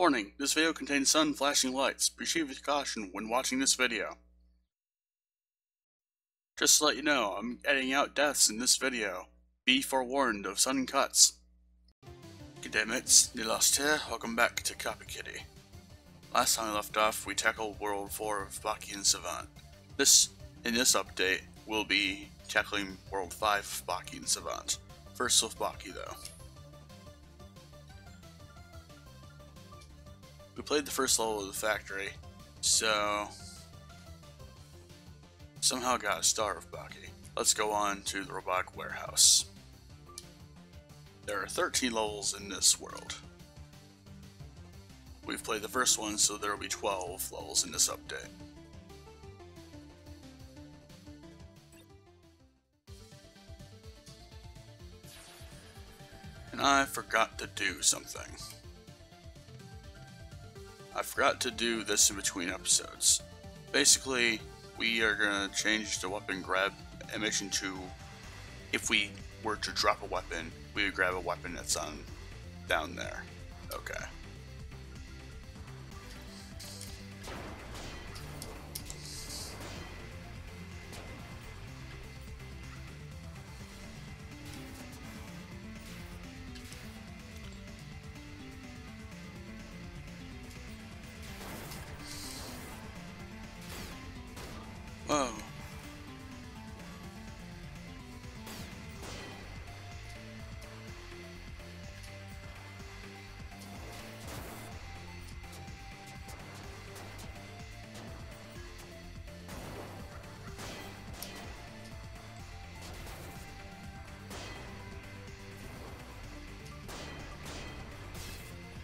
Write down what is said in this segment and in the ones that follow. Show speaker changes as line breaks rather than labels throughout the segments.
Warning, this video contains sun flashing lights. Proceed with caution when watching this video. Just to let you know, I'm editing out deaths in this video. Be forewarned of sudden cuts. Day mates, Nyttelost here, welcome back to Copy Kitty. Last time we left off, we tackled World 4 of Boki and Savant. This, in this update, we'll be tackling World 5 of Boki and Savant. First with Boki though. We played the first level of the factory, so somehow got a star of Boki. Let's go on to the robotic warehouse. There are 13 levels in this world. We've played the first one, so there will be 12 levels in this update. And I forgot to do something. I forgot to do this in between episodes. Basically, we are going to change the weapon grab animation to if we were to drop a weapon, we would grab a weapon that's on down there. Okay.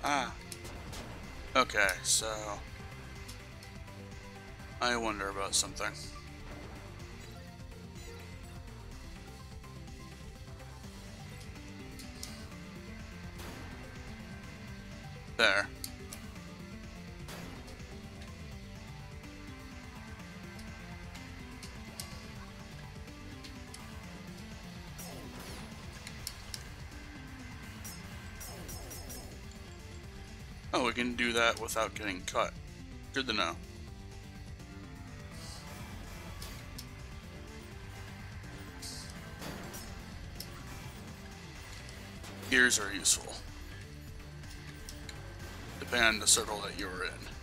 Ah. Okay, so... I wonder about something. Can do that without getting cut. Good to know. Gears are useful. Depending on the circle that you're in.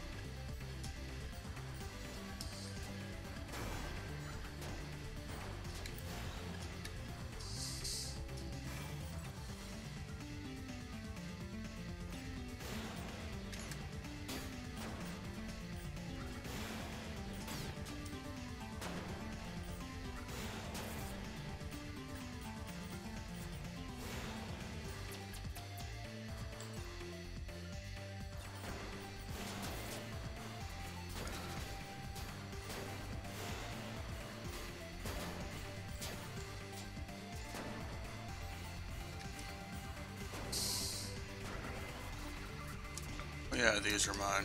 Yeah, these are mine.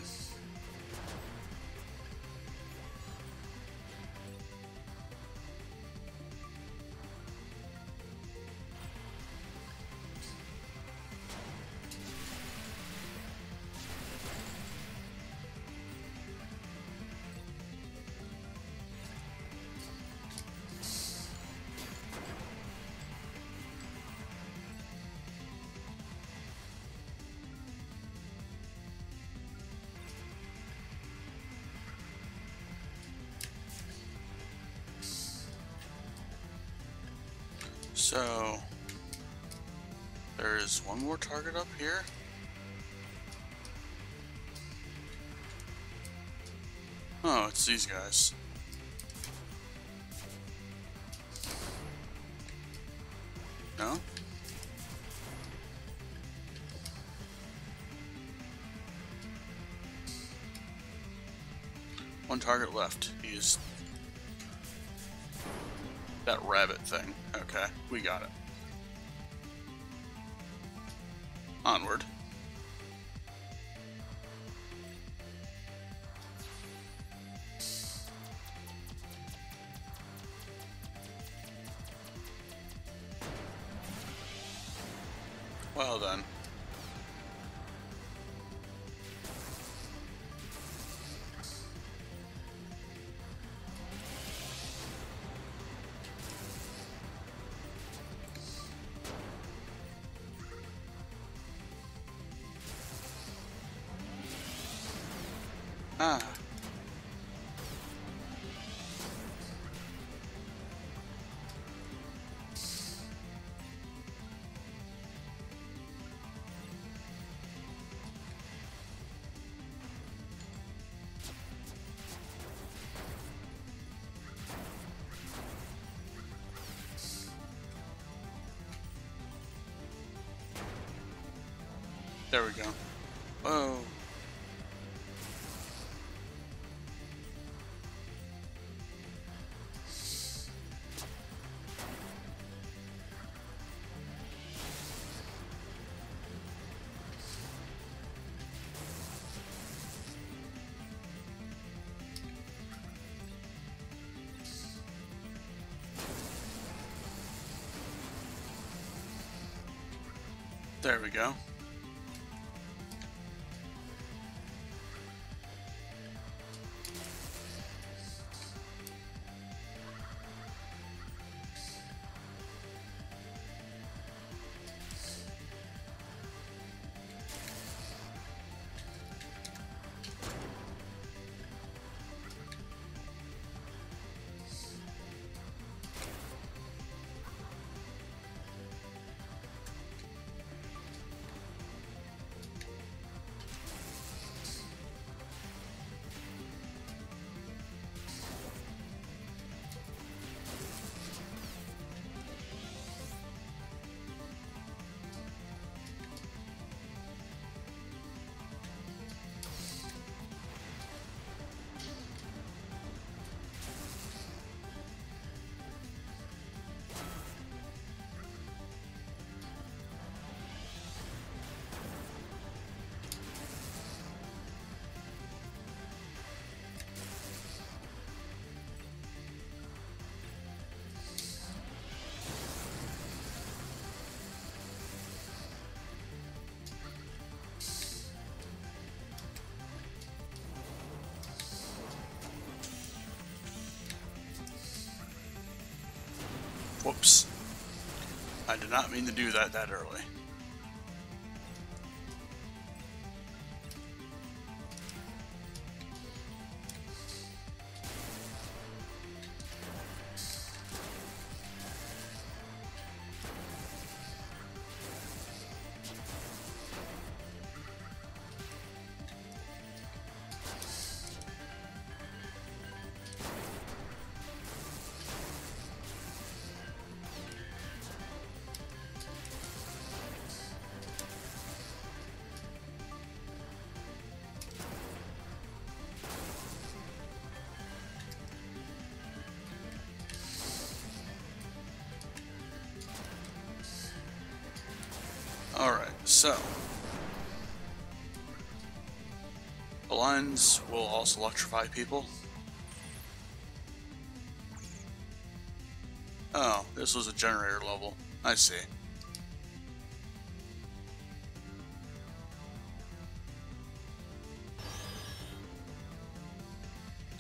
So, there's one more target up here. Oh, it's these guys. No? One target left. He's that rabbit thing. Okay, we got it. Onward. There we go. Whoa. There we go. Whoops. I did not mean to do that that early. So. The lines will also electrify people. Oh, this was a generator level. I see.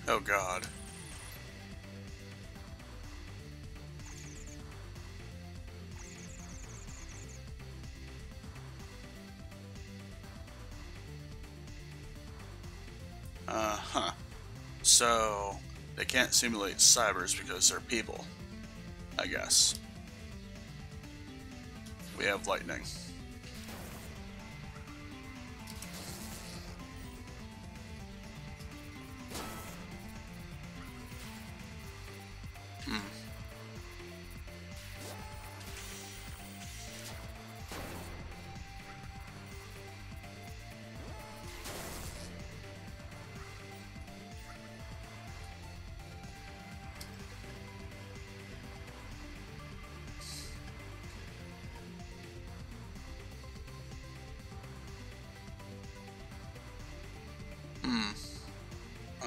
Oh god. Simulate cybers because they're people. I guess. We have lightning.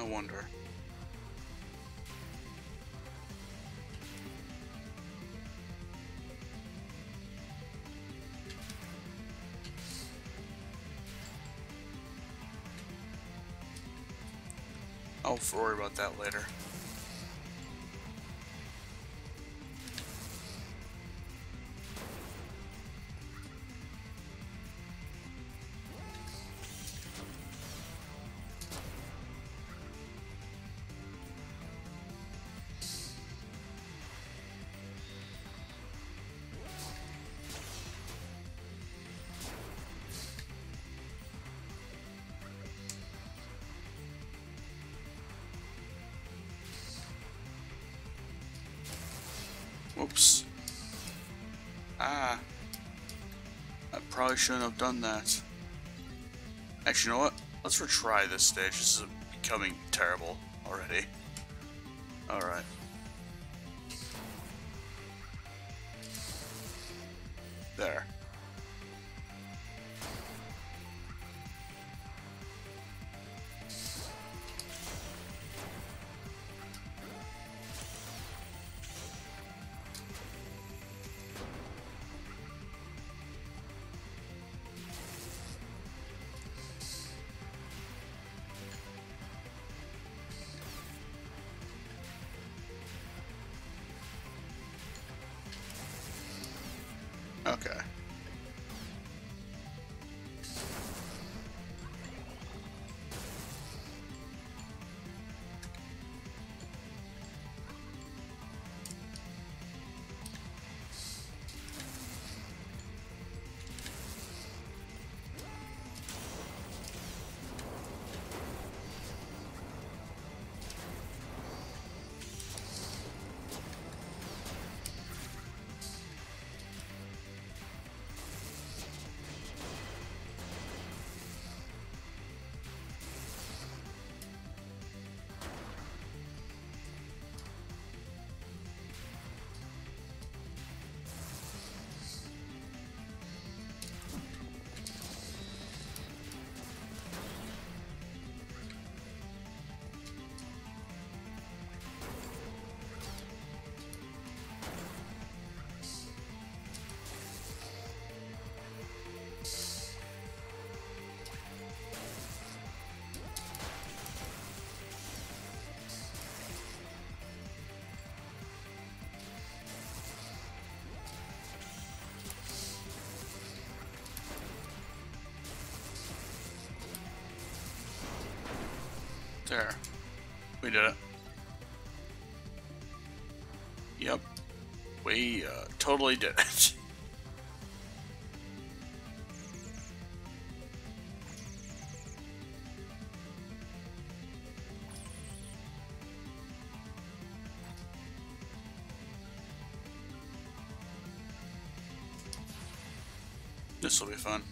I wonder. I'll worry about that later. Probably shouldn't have done that. Actually, you know what? Let's retry this stage. This is becoming terrible already. Alright. There. We did it. Yep. We uh, totally did it. This will be fun.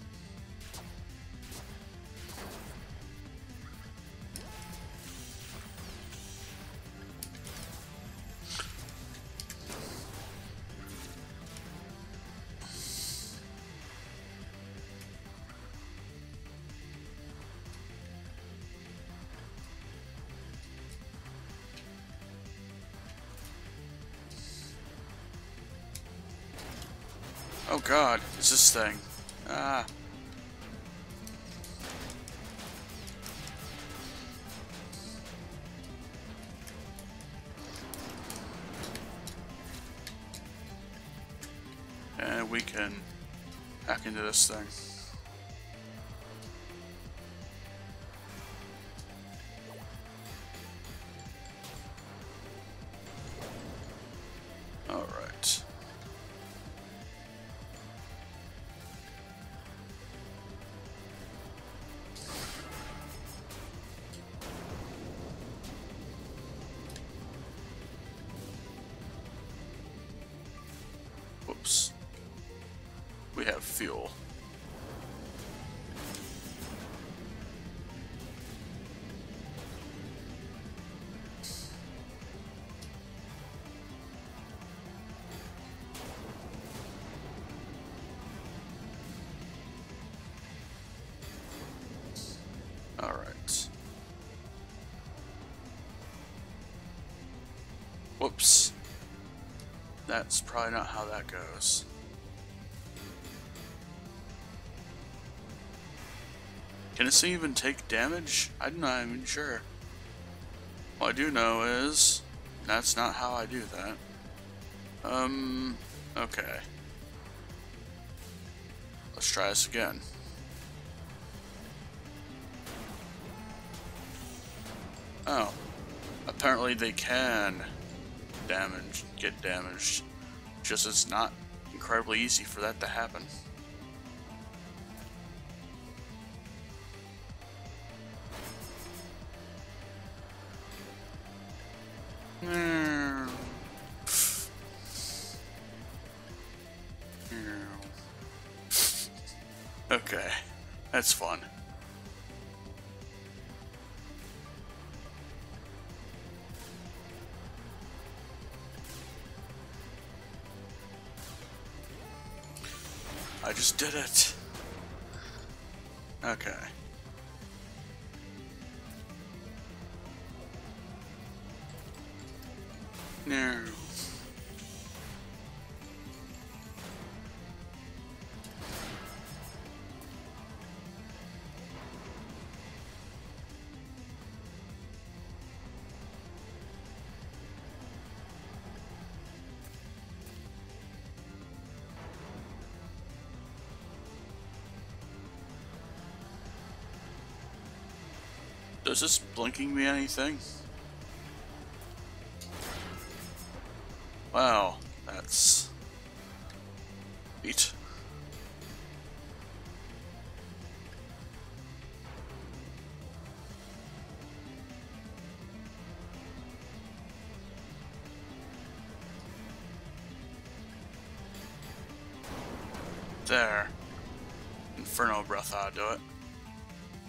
Thing. Ah. And we can hack into this thing. Fuel. All right. Whoops. That's probably not how that goes. Can this thing even take damage? I'm not even sure. What I do know is that's not how I do that. Um, okay. Let's try this again. Oh. Apparently they can damage, get damaged. Just it's not incredibly easy for that to happen. Just did it. Okay. No. Does this blinking me anything? Wow, that's neat. There. Inferno breath I'll do it.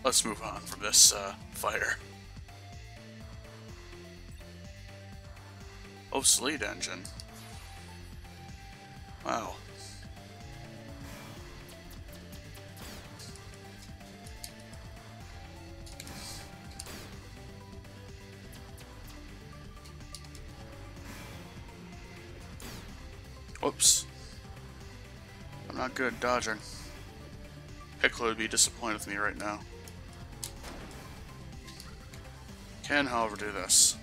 Let's move on from this uh, fire. Obsolete engine. Wow. Whoops. I'm not good at dodging. Piccolo would be disappointed with me right now. Can, however, do this.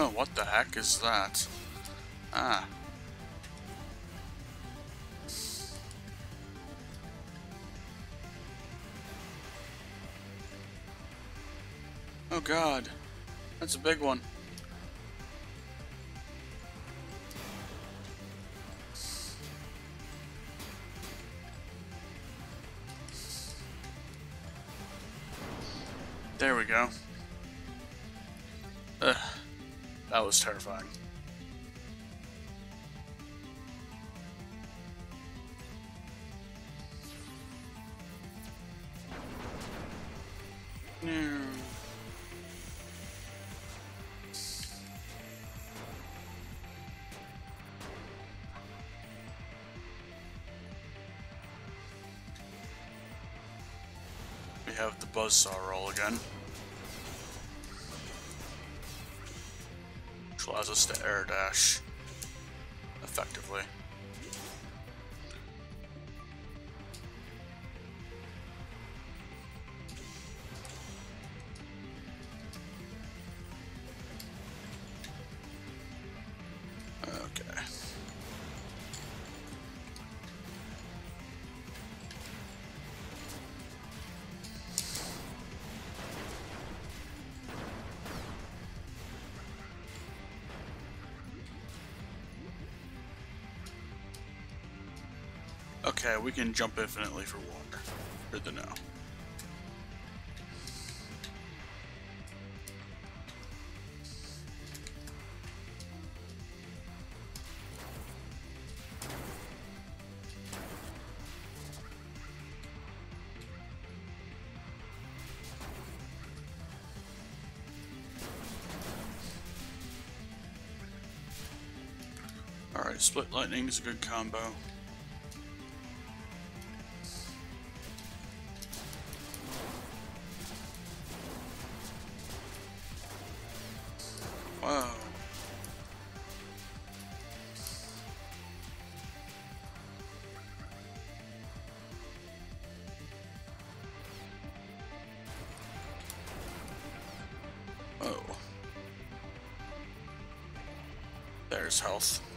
Oh, what the heck is that? Ah. Oh god. That's a big one. There we go. Ugh. That was terrifying. Buzzsaw roll again. Which allows us to air dash effectively. Okay, we can jump infinitely for water. Good to know. Alright, split lightning is a good combo. Health.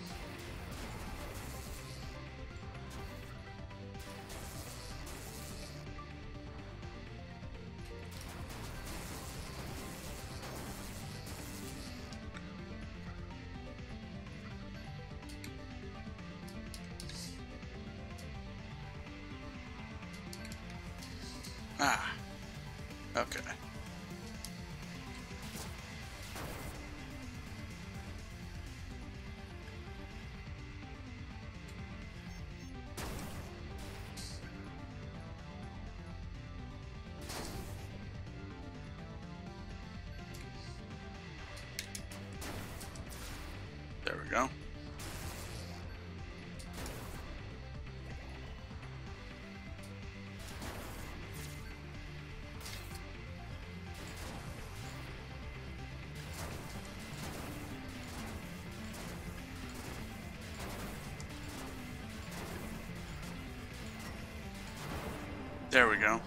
There we go.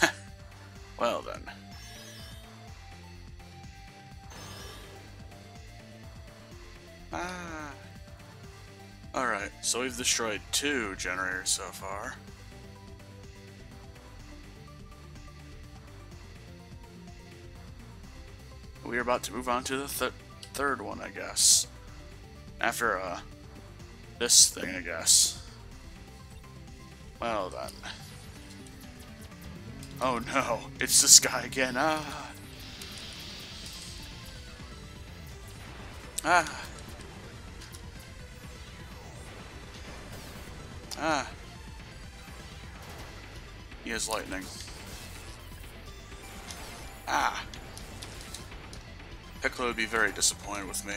well then. Ah. Alright, so we've destroyed two generators so far. We are about to move on to the th third one, I guess. After, uh, this thing, I guess. Well then. Oh no, it's this guy again. Ah. Ah. Ah. He has lightning. Ah. Piccolo would be very disappointed with me.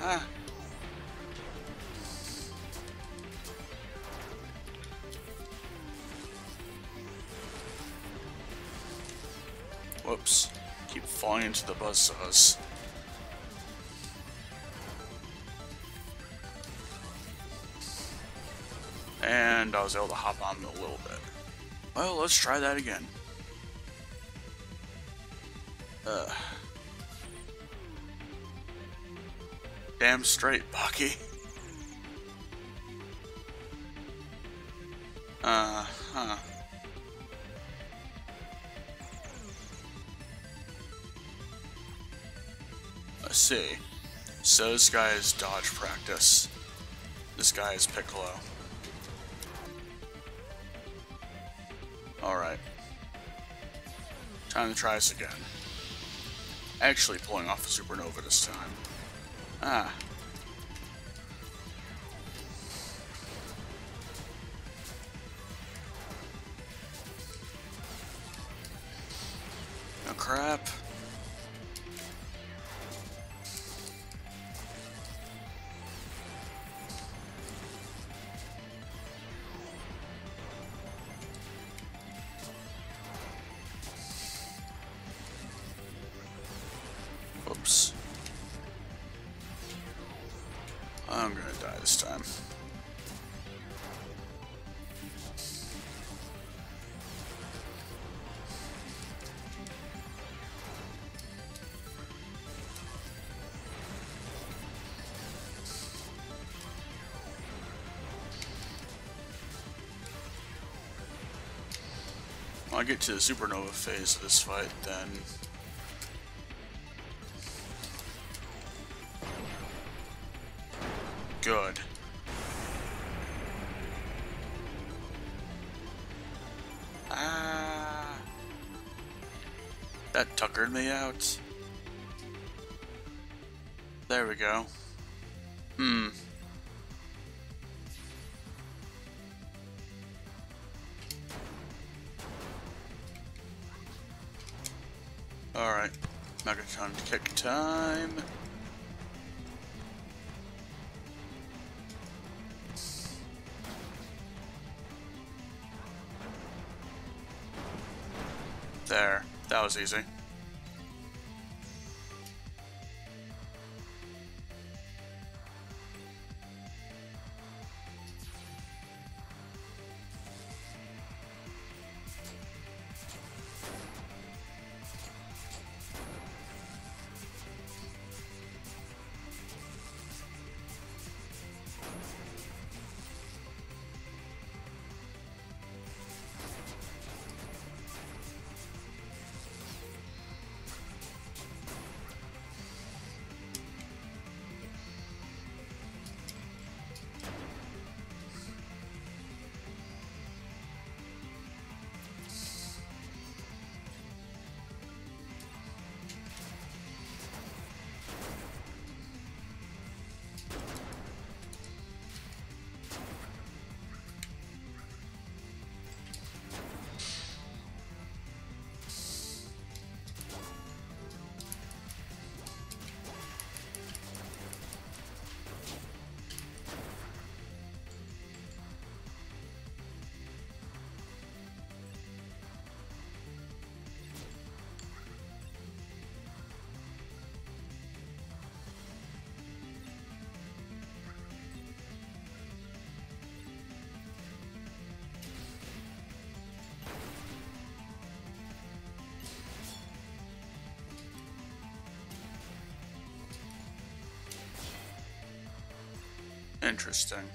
Ah. Whoops. Keep falling into the buzzsaws. Was able to hop on a little bit. Well, let's try that again. Damn straight, Boki. Uh huh. Let's see. So this guy is dodge practice. This guy is Piccolo. Time to try this again. Actually pulling off a supernova this time. Ah. Oh crap. Get to the supernova phase of this fight, then Alright. Megatron kick time. There. That was easy. Interesting.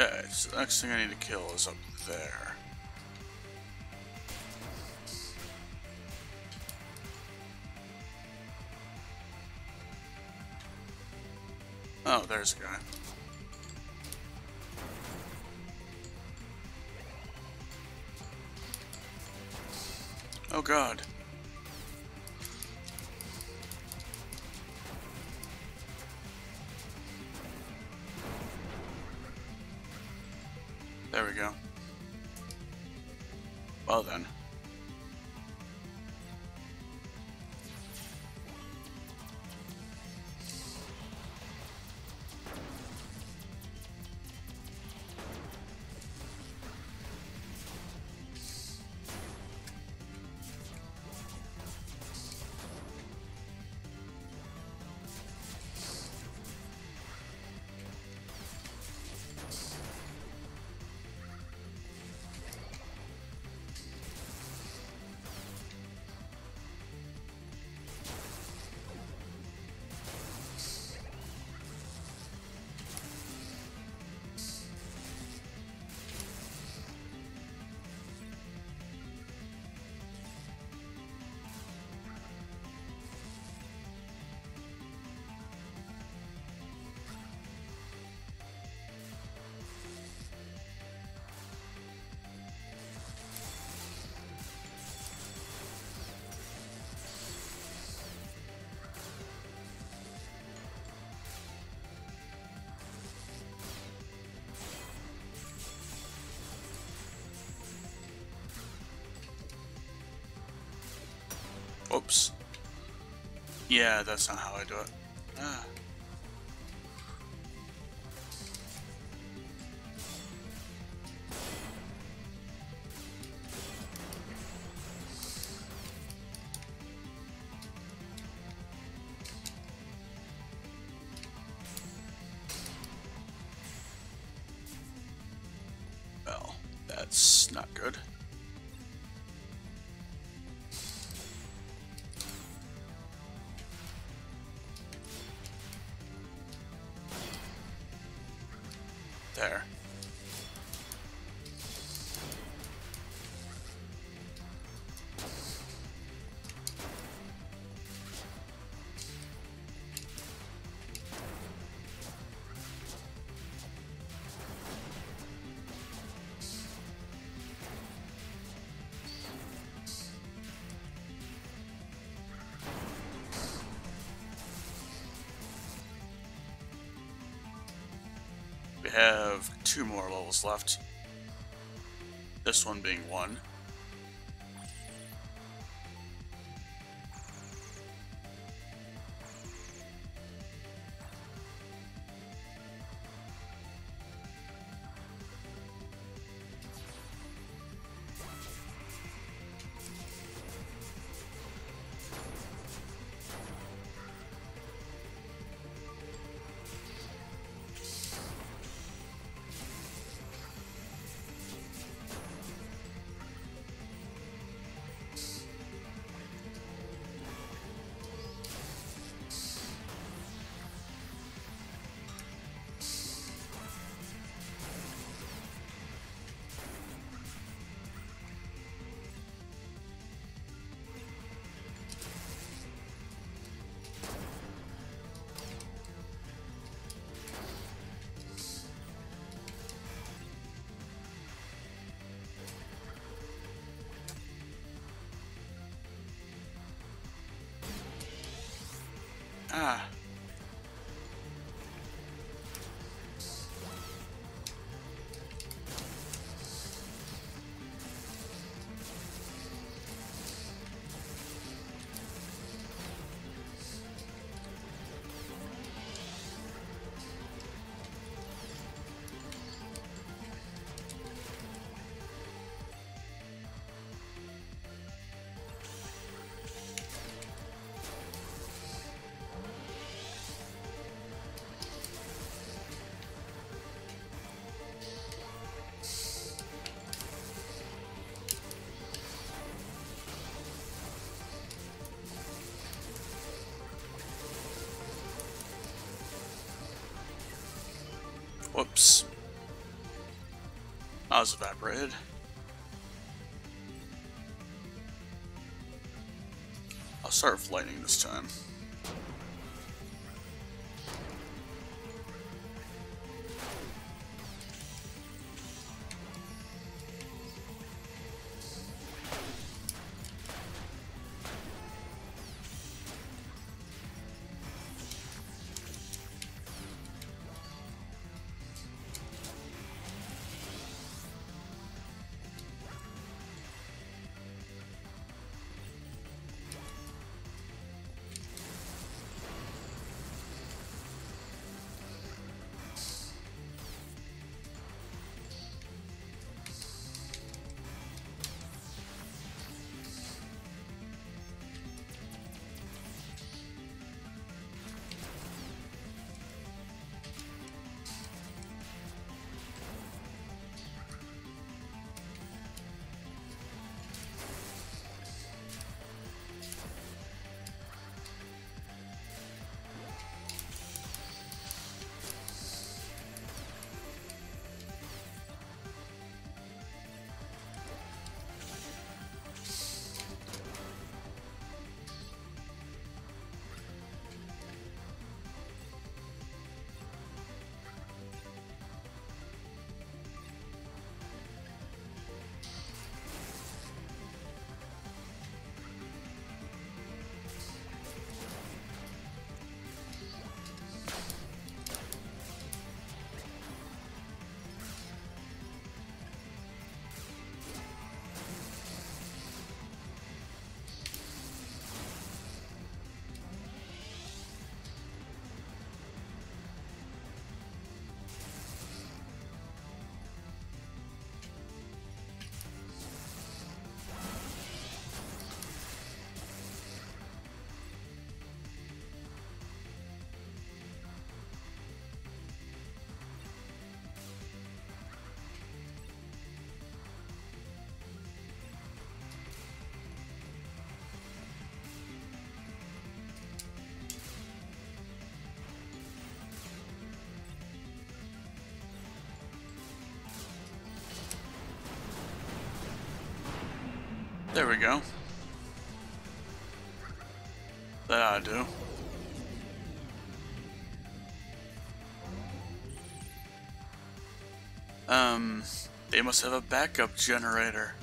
Okay, so the next thing I need to kill is up there. Oh, there's a guy. Oh god. Yeah, that's not how I do it. Ah. Well, that's not good. There. Have two more levels left. This one being one. Ah. Whoops. I was evaporated. I'll start with lightning this time. There we go. That to do. Um, they must have a backup generator.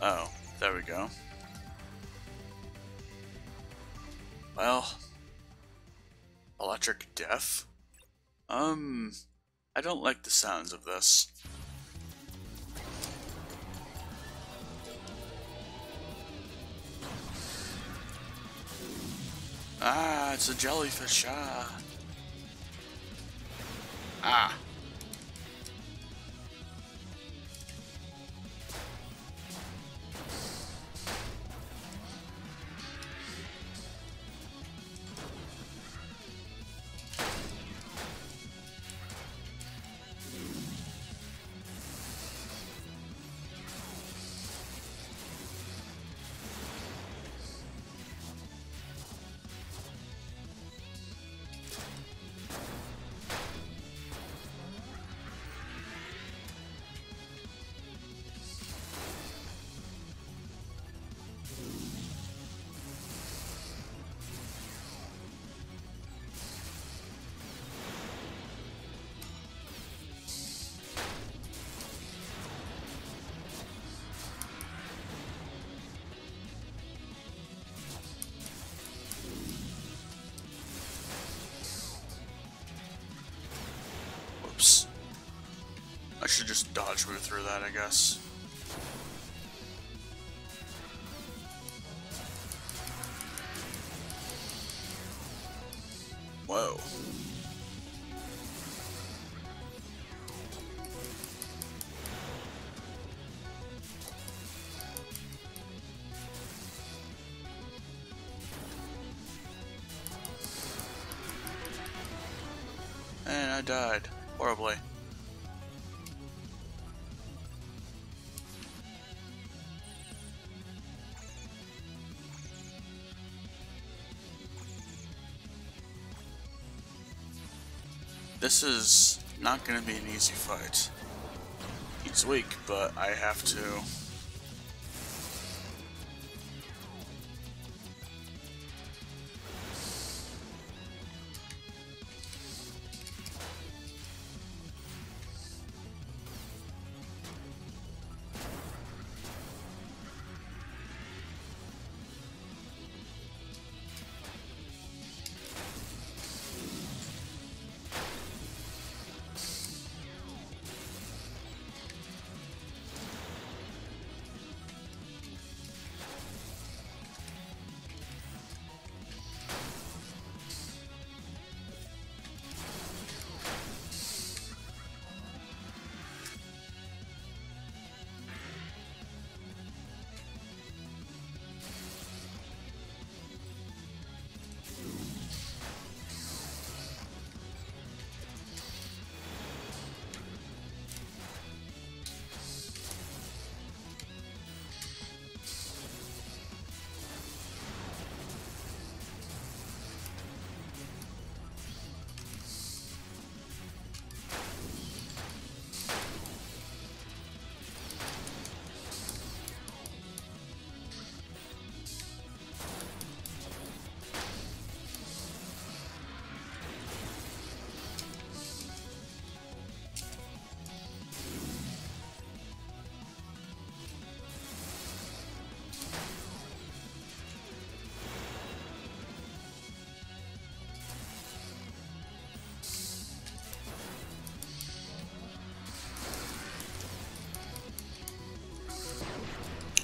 Oh, there we go. Well, electric death? Um, I don't like the sounds of this. Ah, it's a jellyfish, ah. Ah. I should just dodge move through that, I guess. This is not going to be an easy fight. He's weak, but I have to...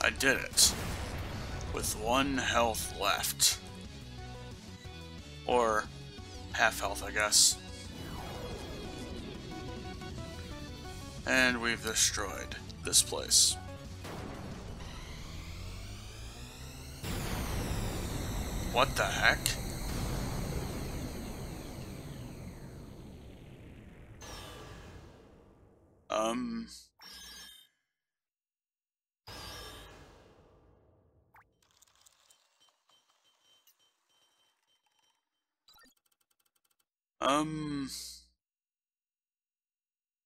I did it. With one health left. Or half health, I guess. And we've destroyed this place. What the heck? Um... Um...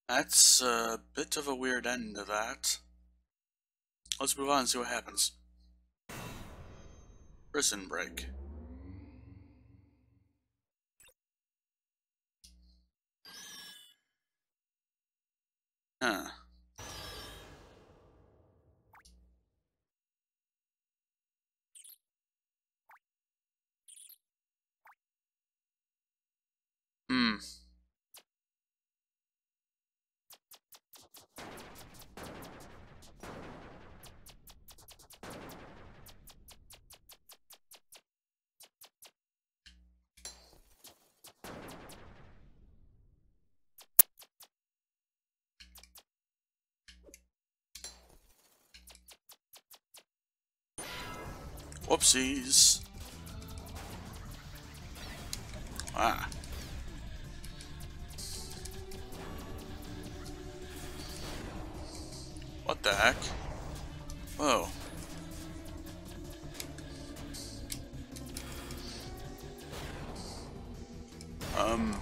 That's a bit of a weird end to that. Let's move on and see what happens. Prison break. Huh. Hmm. Whoopsies. Ah. Heck? Whoa. Um.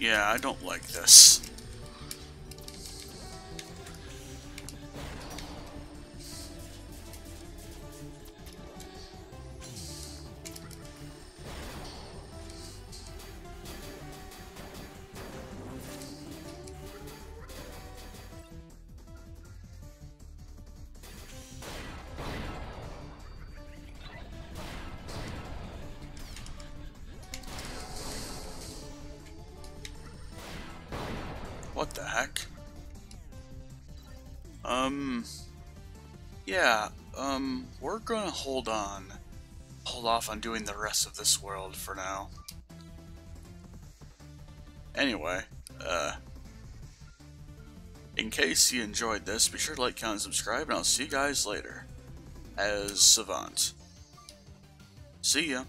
Yeah, I don't like this. Hold on. Hold off on doing the rest of this world for now. Anyway, uh, in case you enjoyed this, be sure to like, comment, and subscribe, and I'll see you guys later as Savant. See ya.